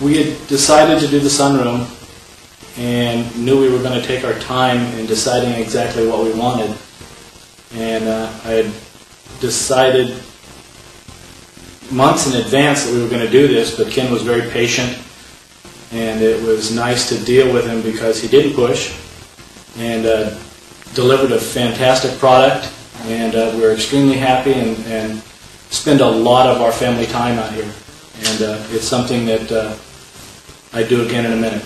we had decided to do the sunroom and knew we were going to take our time in deciding exactly what we wanted. And uh, I had decided months in advance that we were going to do this, but Ken was very patient, and it was nice to deal with him because he didn't push and uh, delivered a fantastic product, and uh, we were extremely happy and, and spend a lot of our family time out here. And uh, it's something that uh, I do again in a minute.